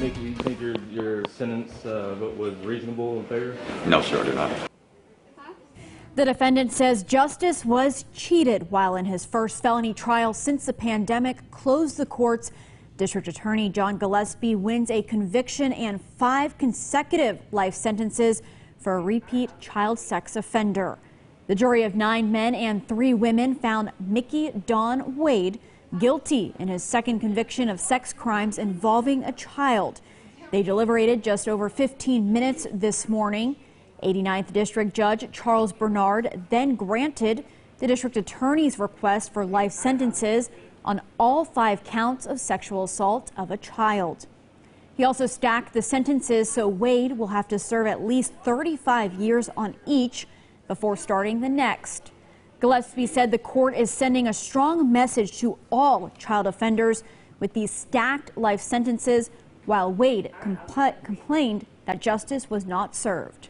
make you think your your sentence uh, was reasonable and fair? No, sir, I do not. The defendant says justice was cheated while in his first felony trial since the pandemic closed the courts. District Attorney John Gillespie wins a conviction and five consecutive life sentences for a repeat child sex offender. The jury of nine men and three women found Micky Dawn Wade guilty in his second conviction of sex crimes involving a child. They deliberated just over 15 minutes this morning. 89th District Judge Charles Barnard then granted the district attorney's request for life sentences on all five counts of sexual assault of a child. He also stacked the sentences so Wade will have to serve at least 35 years on each before starting the next. Gillespie said the court is sending a strong message to all child offenders with these stacked life sentences, while Wade compl complained that justice was not served.